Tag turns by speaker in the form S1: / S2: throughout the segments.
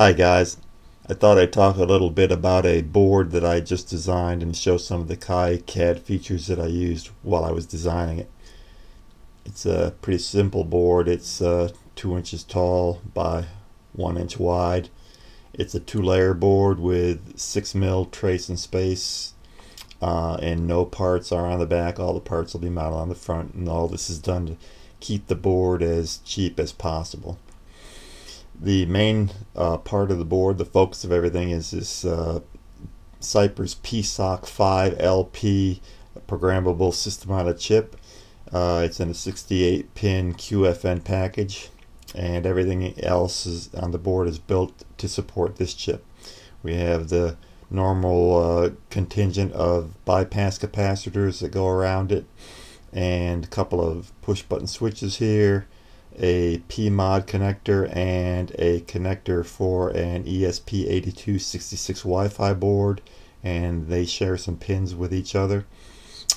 S1: Hi guys, I thought I'd talk a little bit about a board that I just designed and show some of the KiCad features that I used while I was designing it. It's a pretty simple board. It's uh, 2 inches tall by 1 inch wide. It's a two layer board with 6 mil trace and space uh, and no parts are on the back. All the parts will be mounted on the front and all this is done to keep the board as cheap as possible the main uh, part of the board, the focus of everything is this uh, Cypress PSOC 5 LP programmable system on a chip. Uh, it's in a 68 pin QFN package and everything else is on the board is built to support this chip. We have the normal uh, contingent of bypass capacitors that go around it and a couple of push button switches here a PMOD connector and a connector for an ESP8266 Wi-Fi board and they share some pins with each other.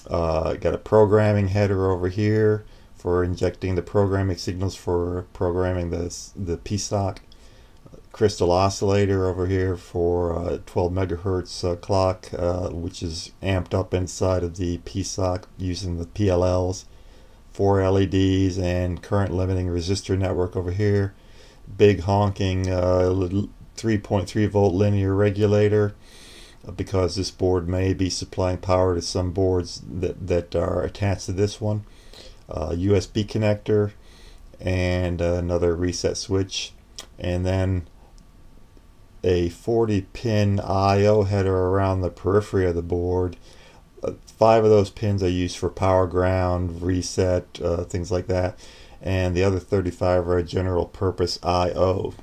S1: Uh, got a programming header over here for injecting the programming signals for programming the, the PSOC. Crystal oscillator over here for uh, 12 megahertz uh, clock uh, which is amped up inside of the PSOC using the PLLs four LEDs and current limiting resistor network over here. Big honking 3.3 uh, volt linear regulator uh, because this board may be supplying power to some boards that, that are attached to this one. Uh, USB connector and another reset switch and then a 40 pin I.O. header around the periphery of the board five of those pins I use for power ground, reset, uh, things like that. And the other 35 are general purpose I.O.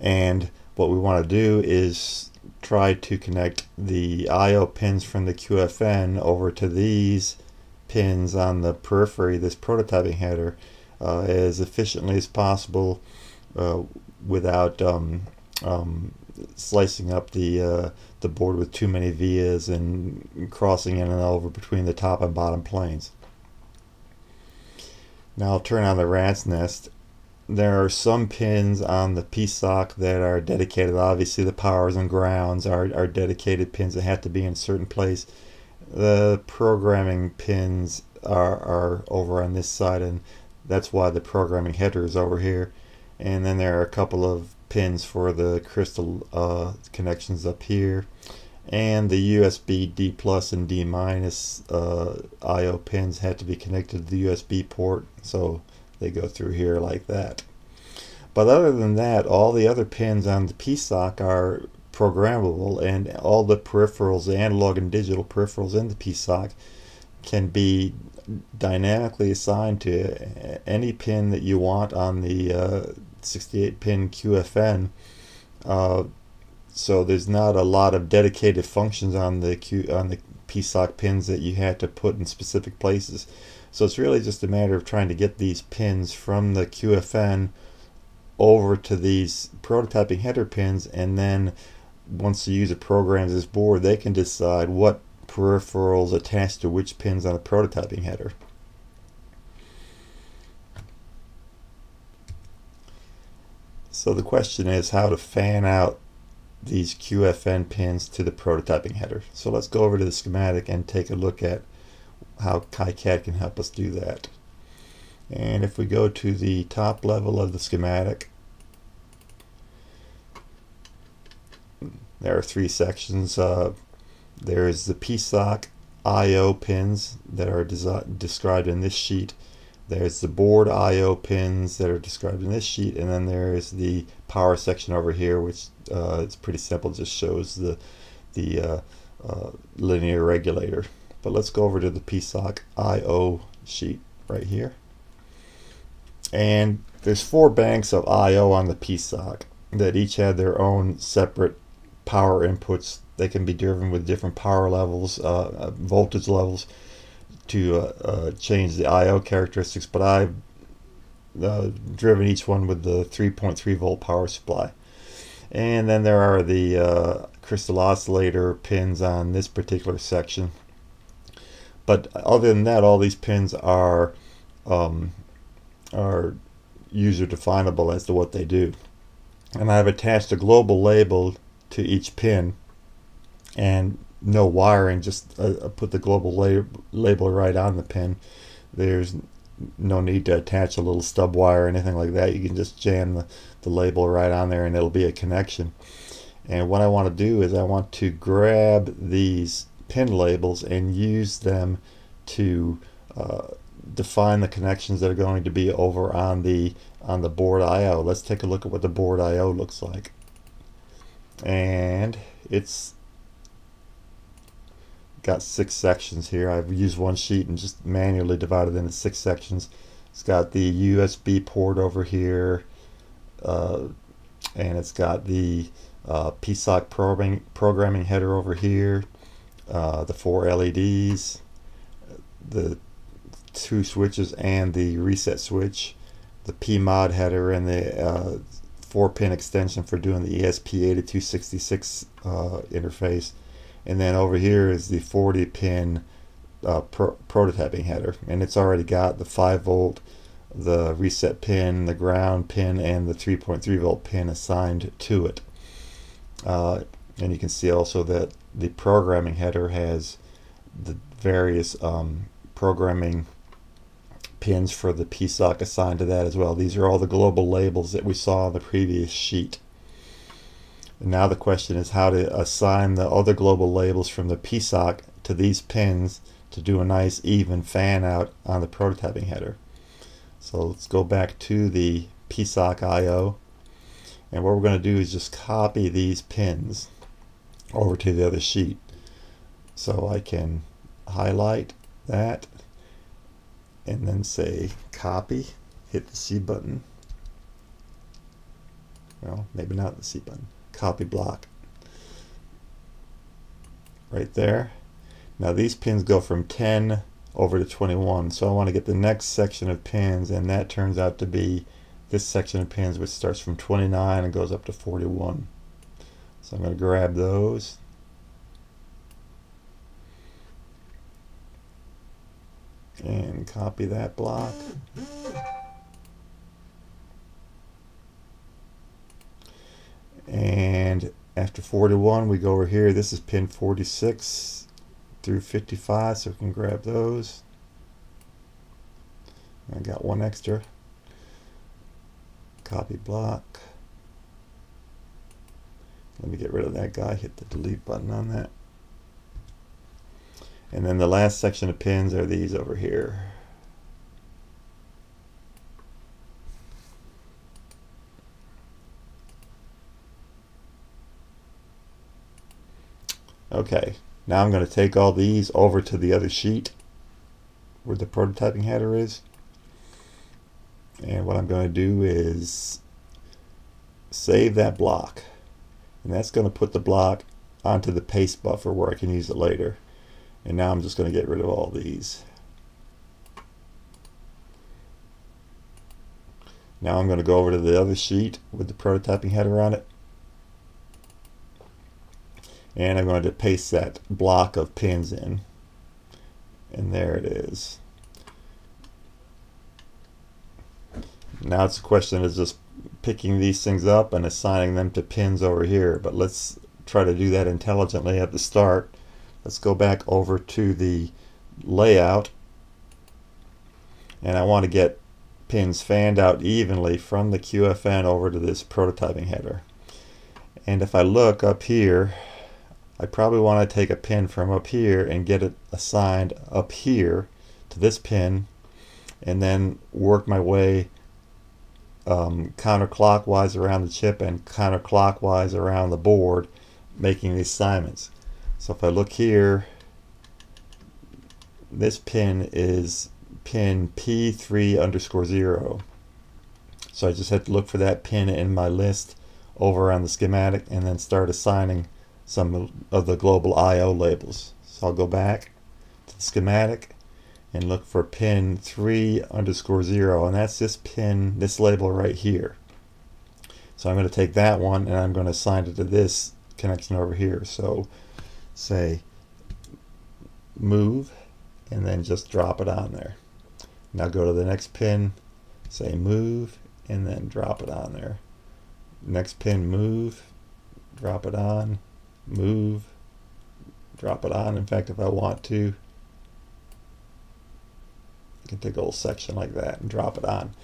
S1: And what we want to do is try to connect the I.O. pins from the QFN over to these pins on the periphery, this prototyping header, uh, as efficiently as possible uh, without um, um, slicing up the uh, the board with too many vias and crossing in and over between the top and bottom planes. Now I'll turn on the rat's nest. There are some pins on the PSOC that are dedicated. Obviously the powers and grounds are, are dedicated pins that have to be in a certain place. The programming pins are, are over on this side and that's why the programming header is over here. And then there are a couple of pins for the crystal uh, connections up here. And the USB D plus and D minus uh, IO pins had to be connected to the USB port. So they go through here like that. But other than that all the other pins on the PSOC are programmable and all the peripherals the analog and digital peripherals in the PSOC can be dynamically assigned to any pin that you want on the uh, 68 pin QFN. Uh, so there's not a lot of dedicated functions on the Q on the PSOC pins that you had to put in specific places. So it's really just a matter of trying to get these pins from the QFN over to these prototyping header pins and then once the user programs this board they can decide what peripherals attach to which pins on the prototyping header. So the question is how to fan out these QFN pins to the prototyping header. So let's go over to the schematic and take a look at how KiCad can help us do that. And if we go to the top level of the schematic, there are three sections. Uh, there's the PSOC I.O. pins that are described in this sheet. There's the board I.O. pins that are described in this sheet, and then there's the power section over here, which uh, it's pretty simple, just shows the the uh, uh, linear regulator. But let's go over to the PSOC I.O. sheet right here. And there's four banks of I.O. on the PSOC that each had their own separate power inputs. They can be driven with different power levels, uh, uh, voltage levels to uh, uh, change the I/O characteristics, but I've uh, driven each one with the 3.3 volt power supply. And then there are the uh, crystal oscillator pins on this particular section. But other than that, all these pins are um, are user definable as to what they do. and I've attached a global label to each pin and no wiring just uh, put the global lab label right on the pin there's no need to attach a little stub wire or anything like that you can just jam the, the label right on there and it'll be a connection and what I want to do is I want to grab these pin labels and use them to uh, define the connections that are going to be over on the on the board IO. Let's take a look at what the board IO looks like. And it's got six sections here. I've used one sheet and just manually divided into six sections. It's got the USB port over here, uh, and it's got the uh, PSOC programming, programming header over here, uh, the four LEDs, the two switches and the reset switch, the PMOD header and the uh, 4 pin extension for doing the ESP8266 uh, interface. And then over here is the 40 pin uh, pro prototyping header. And it's already got the 5 volt, the reset pin, the ground pin, and the 3.3 volt pin assigned to it. Uh, and you can see also that the programming header has the various um, programming pins for the PSOC assigned to that as well. These are all the global labels that we saw on the previous sheet. Now the question is how to assign the other global labels from the PSOC to these pins to do a nice even fan out on the prototyping header. So let's go back to the PSOC IO and what we're going to do is just copy these pins over to the other sheet. So I can highlight that and then say copy, hit the C button. Well, maybe not the C button. Copy block. Right there. Now these pins go from 10 over to 21. So I want to get the next section of pins and that turns out to be this section of pins which starts from 29 and goes up to 41. So I'm going to grab those. And copy that block. And after 41 we go over here. This is pin 46 through 55 so we can grab those. I got one extra copy block. Let me get rid of that guy, hit the delete button on that. And then the last section of pins are these over here. Okay, now I'm going to take all these over to the other sheet where the prototyping header is. And what I'm going to do is save that block. And that's going to put the block onto the paste buffer where I can use it later. And now I'm just going to get rid of all these. Now I'm going to go over to the other sheet with the prototyping header on it and I'm going to paste that block of pins in and there it is Now it's a question of just picking these things up and assigning them to pins over here. But let's try to do that intelligently at the start. Let's go back over to the layout. And I want to get pins fanned out evenly from the QFN over to this prototyping header. And if I look up here, I probably want to take a pin from up here and get it assigned up here to this pin and then work my way um, counterclockwise around the chip and counterclockwise around the board making the assignments. So if I look here, this pin is pin P3 underscore 0. So I just have to look for that pin in my list over on the schematic and then start assigning some of the global I.O. labels. So I'll go back to the schematic and look for pin 3 underscore 0 and that's this pin this label right here so I'm going to take that one and I'm going to assign it to this connection over here so say move and then just drop it on there now go to the next pin say move and then drop it on there next pin move, drop it on, move, drop it on. In fact, if I want to, I can take a whole section like that and drop it on.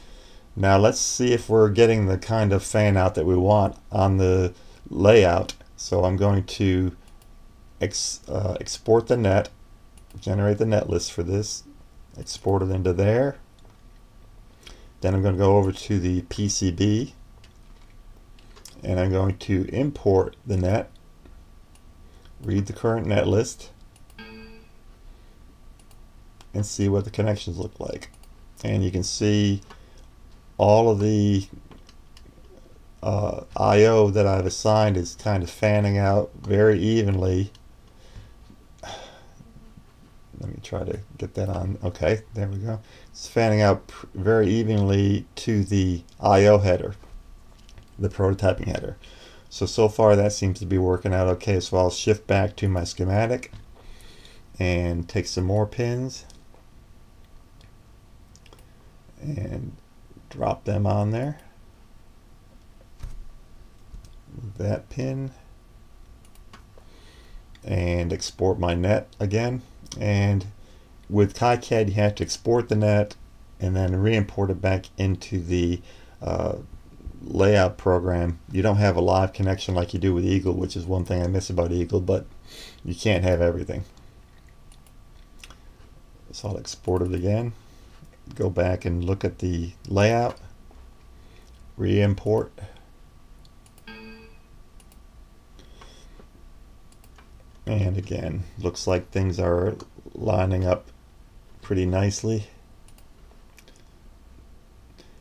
S1: Now let's see if we're getting the kind of fan out that we want on the layout. So I'm going to ex, uh, export the net, generate the net list for this, export it into there. Then I'm going to go over to the PCB and I'm going to import the net, read the current net list, and see what the connections look like. And you can see all of the uh, I.O. that I've assigned is kind of fanning out very evenly. Let me try to get that on. Okay, there we go. It's fanning out very evenly to the I.O. header, the prototyping header. So, so far that seems to be working out okay. So I'll shift back to my schematic and take some more pins and drop them on there. That pin and export my net again. And with KiCad, you have to export the net and then re-import it back into the uh, layout program. You don't have a live connection like you do with Eagle, which is one thing I miss about Eagle, but you can't have everything. So I'll export it again go back and look at the layout, re-import. And again, looks like things are lining up pretty nicely.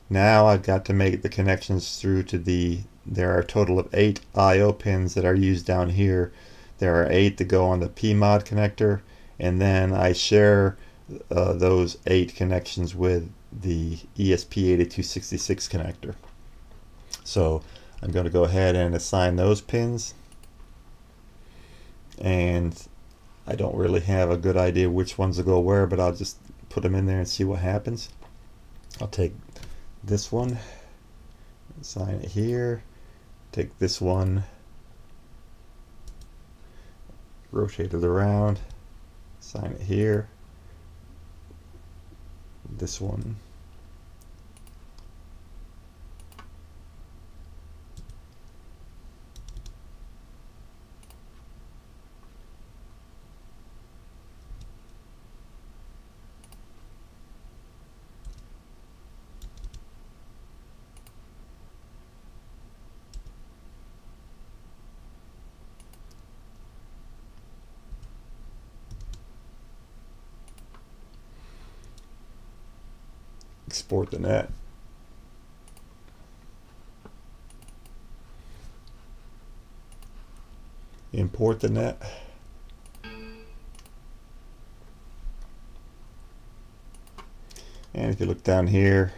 S1: Now I've got to make the connections through to the, there are a total of eight I.O. pins that are used down here. There are eight that go on the PMOD connector, and then I share uh, those eight connections with the ESP8266 connector. So I'm going to go ahead and assign those pins and I don't really have a good idea which ones to go where but I'll just put them in there and see what happens. I'll take this one. Assign it here. Take this one. Rotate it around. Assign it here. This one. The net. Import the net. And if you look down here,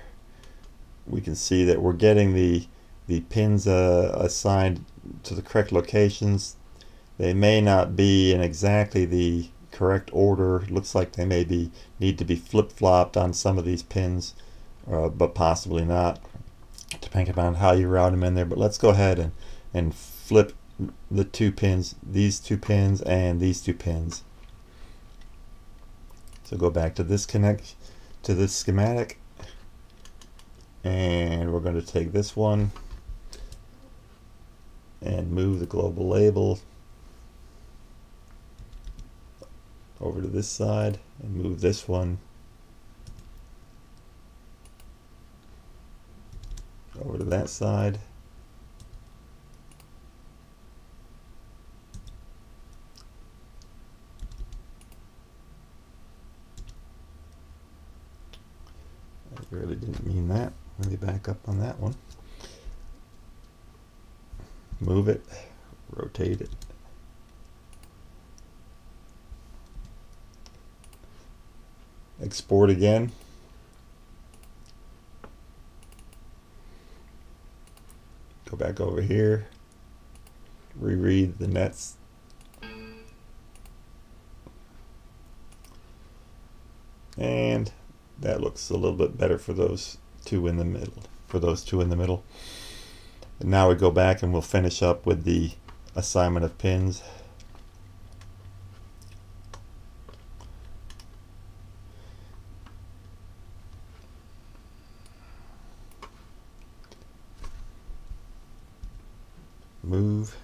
S1: we can see that we're getting the the pins uh, assigned to the correct locations. They may not be in exactly the correct order. Looks like they may be need to be flip-flopped on some of these pins, uh, but possibly not, depending upon how you route them in there. But let's go ahead and, and flip the two pins, these two pins and these two pins. So go back to this connect to this schematic and we're going to take this one and move the global label over to this side and move this one over to that side. I really didn't mean that. Let me back up on that one. Move it, rotate it. export again. Back over here, reread the nets. And that looks a little bit better for those two in the middle, for those two in the middle. And now we go back and we'll finish up with the assignment of pins. Move.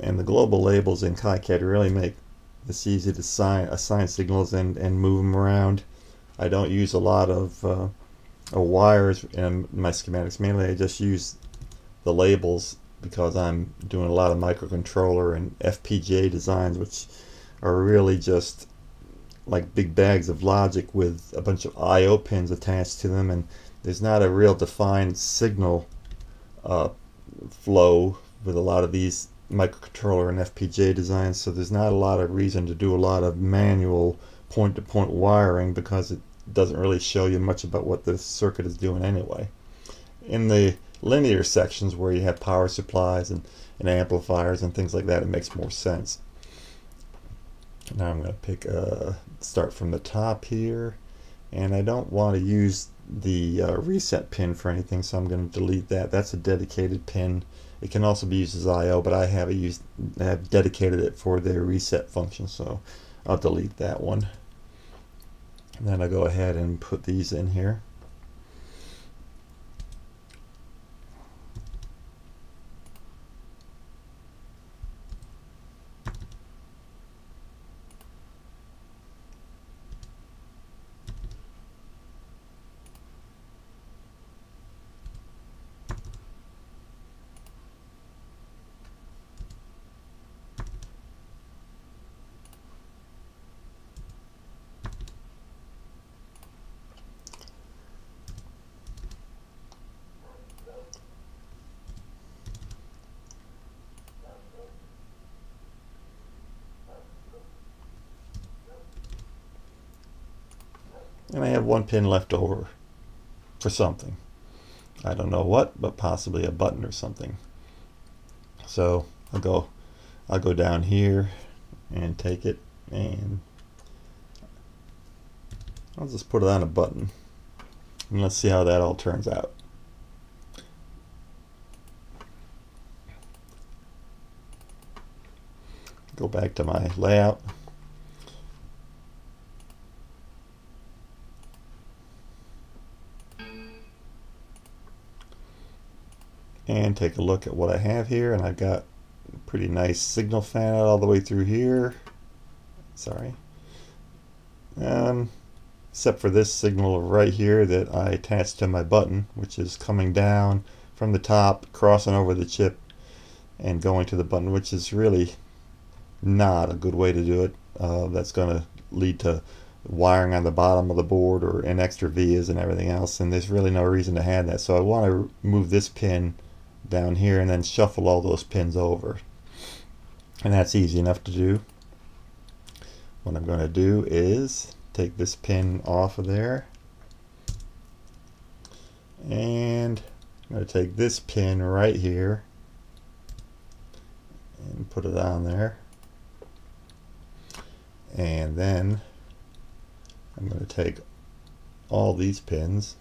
S1: and the global labels in KiCad really make this easy to assign, assign signals and, and move them around. I don't use a lot of, uh, of wires in my schematics. Mainly I just use the labels because I'm doing a lot of microcontroller and FPGA designs which are really just like big bags of logic with a bunch of I.O. pins attached to them and there's not a real defined signal uh, flow with a lot of these microcontroller and FPGA designs, so there's not a lot of reason to do a lot of manual point-to-point -point wiring because it doesn't really show you much about what the circuit is doing anyway. In the linear sections where you have power supplies and, and amplifiers and things like that, it makes more sense. Now I'm going to pick a start from the top here, and I don't want to use the uh, reset pin for anything, so I'm going to delete that. That's a dedicated pin it can also be used as I/O, but I have used I have dedicated it for the reset function, so I'll delete that one. And then I'll go ahead and put these in here. Have one pin left over for something. I don't know what, but possibly a button or something. So I'll go I'll go down here and take it and I'll just put it on a button and let's see how that all turns out. Go back to my layout. And take a look at what I have here and I've got a pretty nice signal fan out all the way through here. Sorry. Um, except for this signal right here that I attached to my button which is coming down from the top crossing over the chip and going to the button which is really not a good way to do it. Uh, that's going to lead to wiring on the bottom of the board or an extra vias and everything else and there's really no reason to have that. So I want to move this pin down here and then shuffle all those pins over. And that's easy enough to do. What I'm going to do is take this pin off of there and I'm going to take this pin right here and put it on there and then I'm going to take all these pins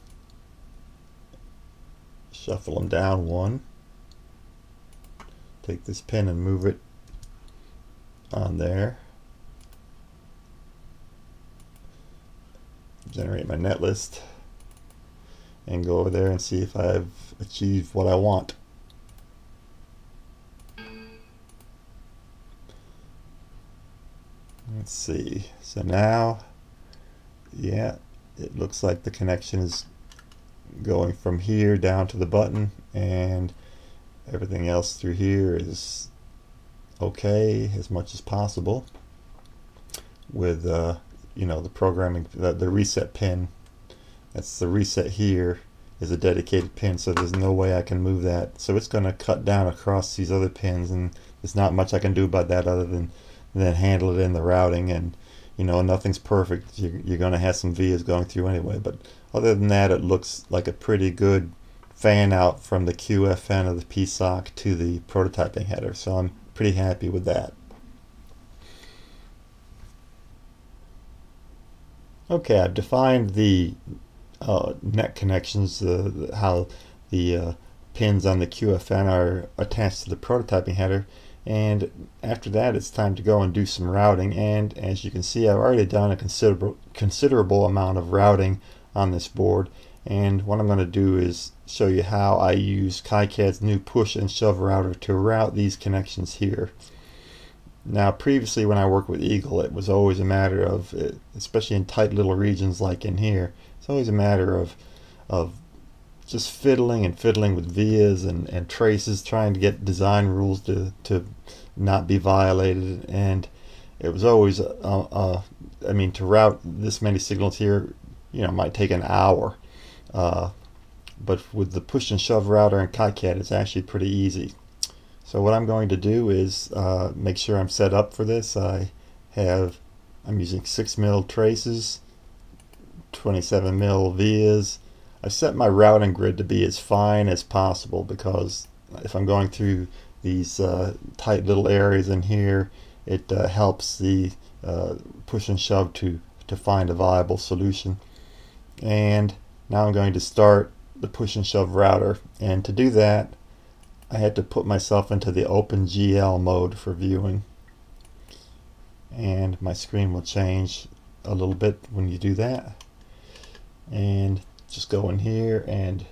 S1: shuffle them down one take this pin and move it on there. Generate my netlist and go over there and see if I've achieved what I want. Let's see. So now yeah it looks like the connection is going from here down to the button and everything else through here is okay as much as possible with uh, you know the programming the, the reset pin. That's the reset here is a dedicated pin so there's no way I can move that. So it's going to cut down across these other pins and there's not much I can do about that other than then handle it in the routing. And you know nothing's perfect. You're, you're going to have some vias going through anyway but other than that it looks like a pretty good fan out from the QFN of the PSOC to the prototyping header. So I'm pretty happy with that. Okay, I've defined the uh, net connections, uh, how the uh, pins on the QFN are attached to the prototyping header. And after that, it's time to go and do some routing. And as you can see, I've already done a considerable, considerable amount of routing on this board. And what I'm going to do is show you how I use KiCad's new push and shove router to route these connections here. Now previously when I worked with Eagle it was always a matter of, especially in tight little regions like in here, it's always a matter of, of just fiddling and fiddling with vias and, and traces trying to get design rules to, to not be violated and it was always uh, uh, I mean to route this many signals here you know might take an hour uh, but with the push and shove router and KiCad it's actually pretty easy. So what I'm going to do is uh, make sure I'm set up for this. I have I'm using 6 mil traces 27 mil vias. I set my routing grid to be as fine as possible because if I'm going through these uh, tight little areas in here it uh, helps the uh, push and shove to to find a viable solution. And now I'm going to start the push and shove router and to do that I had to put myself into the OpenGL mode for viewing and my screen will change a little bit when you do that and just go in here and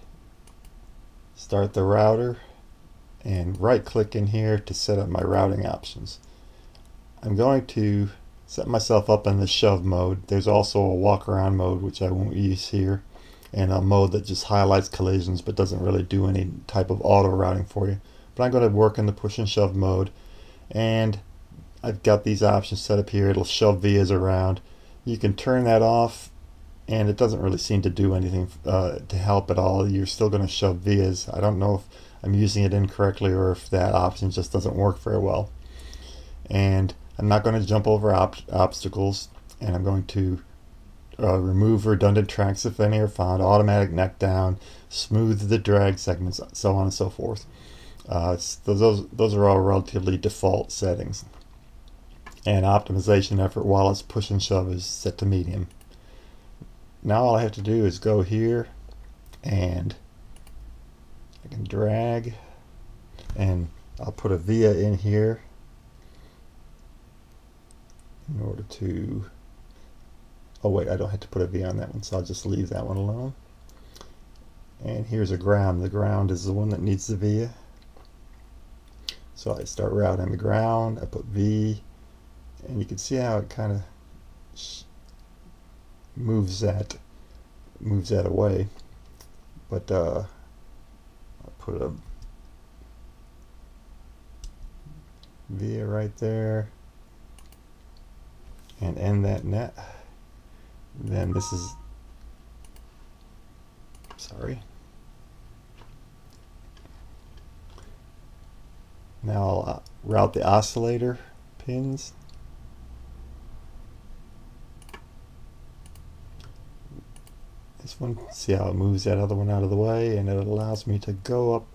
S1: start the router and right click in here to set up my routing options. I'm going to set myself up in the shove mode. There's also a walk around mode which I won't use here and a mode that just highlights collisions but doesn't really do any type of auto routing for you. But I'm going to work in the push and shove mode and I've got these options set up here. It'll shove vias around. You can turn that off and it doesn't really seem to do anything uh, to help at all. You're still going to shove vias. I don't know if I'm using it incorrectly or if that option just doesn't work very well. And I'm not going to jump over ob obstacles and I'm going to uh, remove redundant tracks if any are found, automatic neck down, smooth the drag segments, so on and so forth. Uh, those, those are all relatively default settings. And optimization effort while it's push and shove is set to medium now all I have to do is go here and I can drag and I'll put a via in here in order to oh wait I don't have to put a V on that one so I'll just leave that one alone. And here's a ground. The ground is the one that needs the via so I start routing the ground. I put V and you can see how it kind of moves that moves that away. But uh, I'll put a V right there and end that net then this is sorry. Now I'll uh, route the oscillator pins. This one see how it moves that other one out of the way and it allows me to go up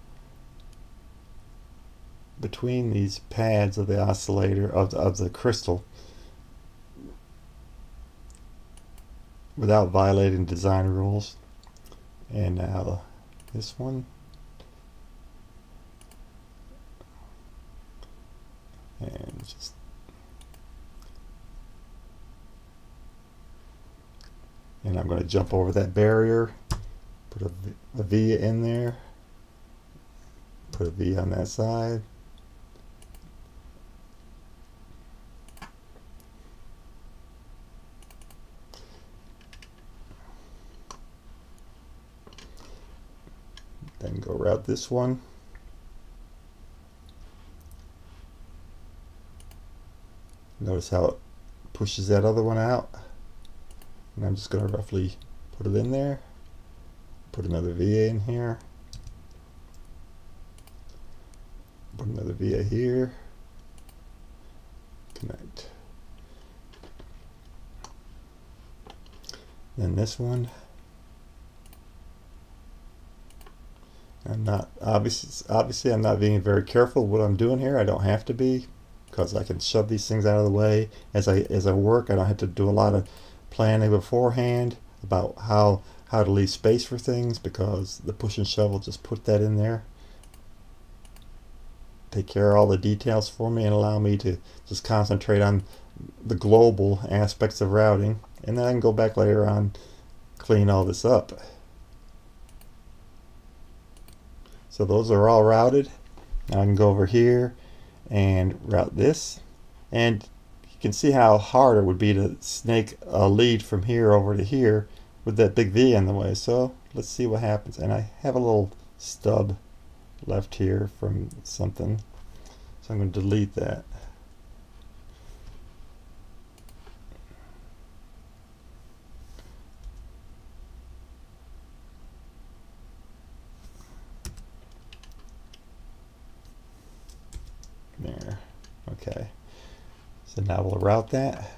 S1: between these pads of the oscillator of the, of the crystal without violating design rules. And now this one. And just and I'm going to jump over that barrier. Put a, a V in there. Put a V on that side then go route this one. Notice how it pushes that other one out. And I'm just going to roughly put it in there. Put another via in here. Put another via here. Connect. Then this one I'm not obviously obviously I'm not being very careful what I'm doing here. I don't have to be because I can shove these things out of the way as I as I work. I don't have to do a lot of planning beforehand about how how to leave space for things because the push and shove will just put that in there. Take care of all the details for me and allow me to just concentrate on the global aspects of routing and then I can go back later on clean all this up. So those are all routed. Now I can go over here and route this. And you can see how hard it would be to snake a lead from here over to here with that big V in the way. So let's see what happens. And I have a little stub left here from something. So I'm going to delete that. There. Okay. So now we'll route that.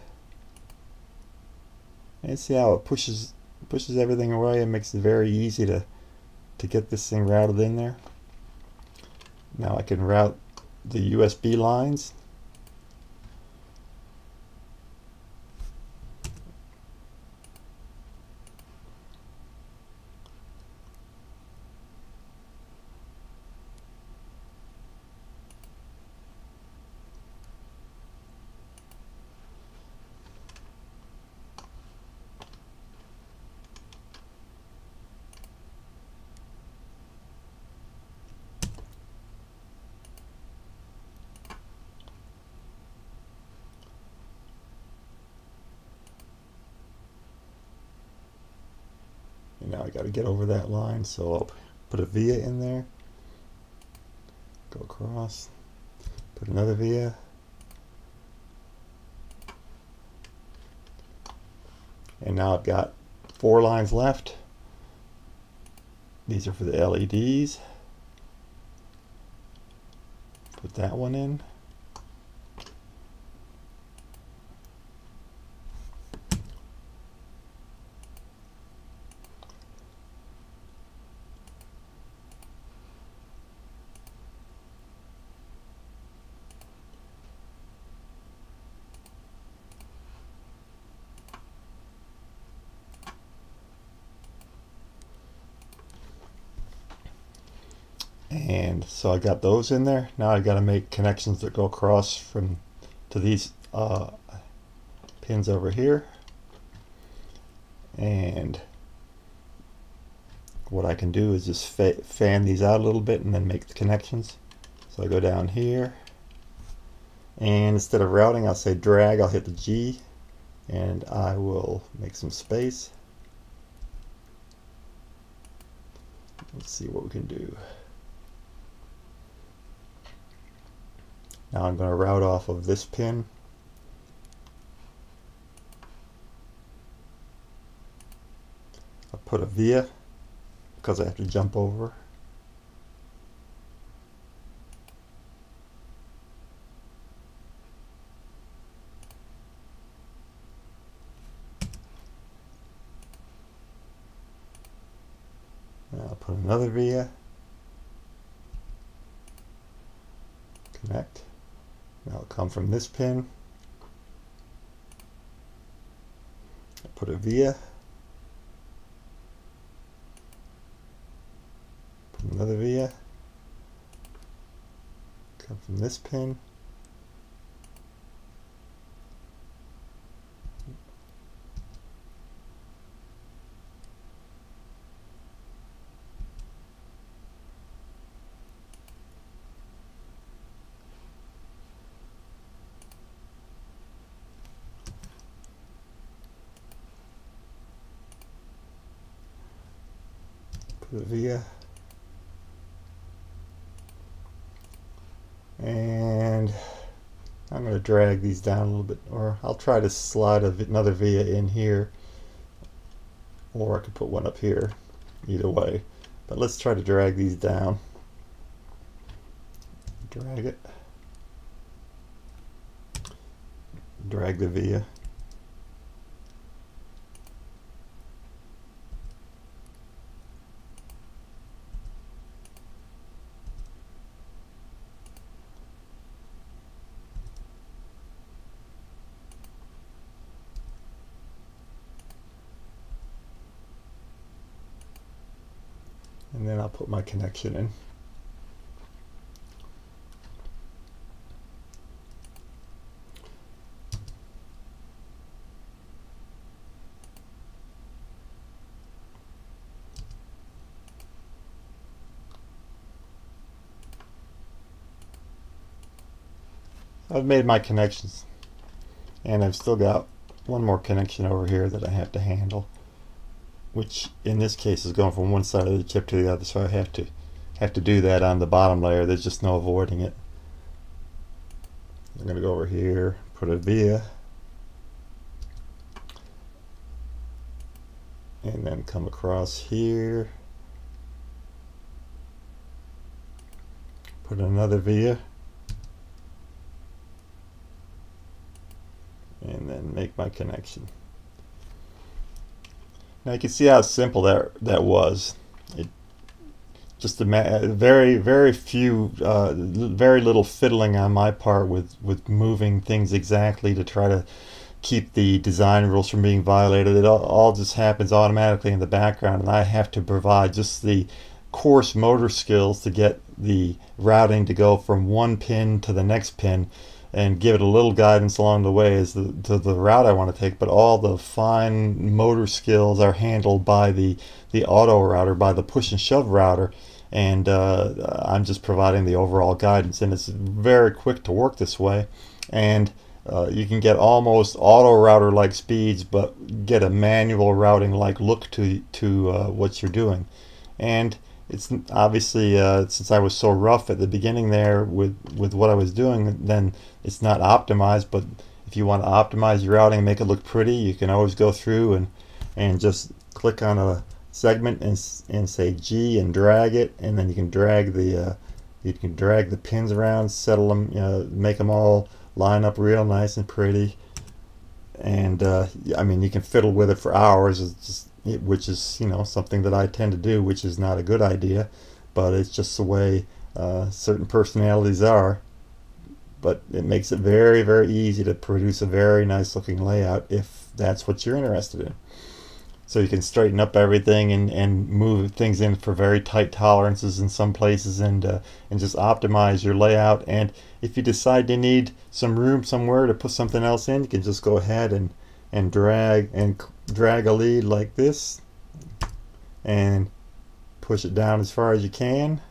S1: And see how it pushes pushes everything away and makes it very easy to to get this thing routed in there. Now I can route the USB lines now I got to get over that line, so I'll put a via in there, go across, put another via, and now I've got four lines left. These are for the LEDs. Put that one in. and so I got those in there. Now I got to make connections that go across from to these uh, pins over here. And what I can do is just fa fan these out a little bit and then make the connections. So I go down here. And instead of routing I'll say drag I'll hit the G and I will make some space. Let's see what we can do Now I'm going to route off of this pin. I'll put a via because I have to jump over. I'll put another via. Connect. Now it'll come from this pin. Put a via. Put another via. Come from this pin. via and I'm going to drag these down a little bit or I'll try to slide another via in here or I could put one up here either way. But let's try to drag these down. Drag it. Drag the via and then I'll put my connection in. I've made my connections and I've still got one more connection over here that I have to handle which in this case is going from one side of the chip to the other so I have to have to do that on the bottom layer there's just no avoiding it I'm going to go over here put a via and then come across here put another via and then make my connection. Now you can see how simple that that was. It just a very very few uh, very little fiddling on my part with with moving things exactly to try to keep the design rules from being violated. It all, all just happens automatically in the background, and I have to provide just the coarse motor skills to get the routing to go from one pin to the next pin and give it a little guidance along the way as the, to the route I want to take. But all the fine motor skills are handled by the, the auto router, by the push and shove router. And uh, I'm just providing the overall guidance. And it's very quick to work this way. And uh, you can get almost auto router like speeds, but get a manual routing like look to, to uh, what you're doing. And it's obviously uh, since I was so rough at the beginning there with with what I was doing then it's not optimized but if you want to optimize your routing and make it look pretty you can always go through and and just click on a segment and, and say G and drag it and then you can drag the uh, you can drag the pins around settle them you know, make them all line up real nice and pretty and uh, I mean you can fiddle with it for hours just which is you know something that I tend to do, which is not a good idea, but it's just the way uh, certain personalities are. But it makes it very, very easy to produce a very nice looking layout if that's what you're interested in. So you can straighten up everything and, and move things in for very tight tolerances in some places and uh, and just optimize your layout. And if you decide you need some room somewhere to put something else in, you can just go ahead and and drag and drag a lead like this and push it down as far as you can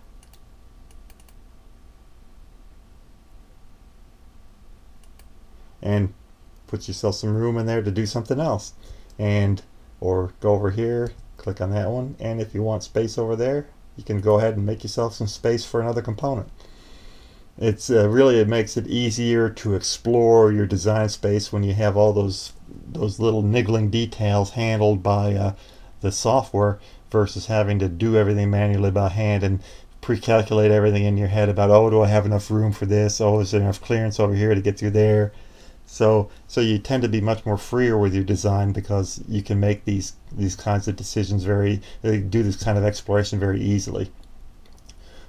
S1: and put yourself some room in there to do something else. And or go over here click on that one and if you want space over there you can go ahead and make yourself some space for another component. It's uh, really it makes it easier to explore your design space when you have all those those little niggling details handled by uh, the software versus having to do everything manually by hand and pre-calculate everything in your head about oh do I have enough room for this? Oh is there enough clearance over here to get through there so so you tend to be much more freer with your design because you can make these these kinds of decisions very do this kind of exploration very easily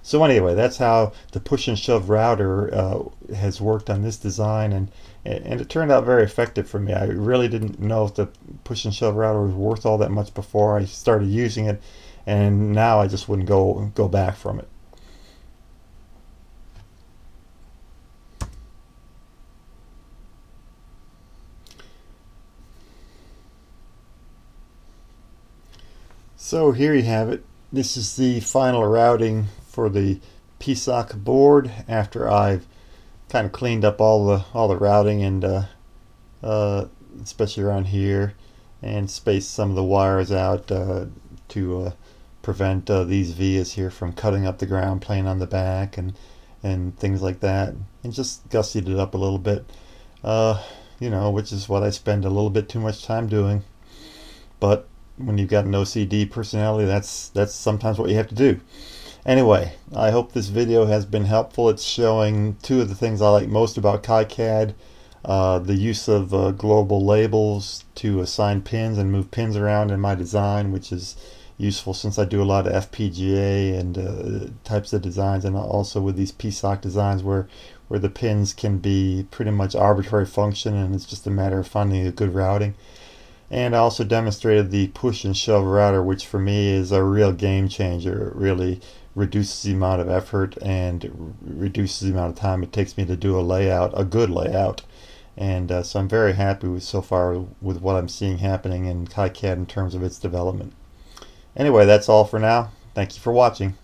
S1: so anyway, that's how the push and shove router uh, has worked on this design, and and it turned out very effective for me. I really didn't know if the push and shove router was worth all that much before I started using it, and now I just wouldn't go go back from it. So here you have it. This is the final routing for the PSOC board after I've kind of cleaned up all the all the routing and uh, uh, especially around here and spaced some of the wires out uh, to uh, prevent uh, these vias here from cutting up the ground plane on the back and and things like that and just gussied it up a little bit uh, you know which is what I spend a little bit too much time doing but when you've got an OCD personality that's that's sometimes what you have to do Anyway, I hope this video has been helpful. It's showing two of the things I like most about KiCad. Uh, the use of uh, global labels to assign pins and move pins around in my design, which is useful since I do a lot of FPGA and uh, types of designs, and also with these PSOC designs where where the pins can be pretty much arbitrary function, and it's just a matter of finding a good routing and I also demonstrated the push and shove router which for me is a real game changer. It really reduces the amount of effort and reduces the amount of time it takes me to do a layout a good layout. And uh, so I'm very happy with so far with what I'm seeing happening in KiCad in terms of its development. Anyway that's all for now. Thank you for watching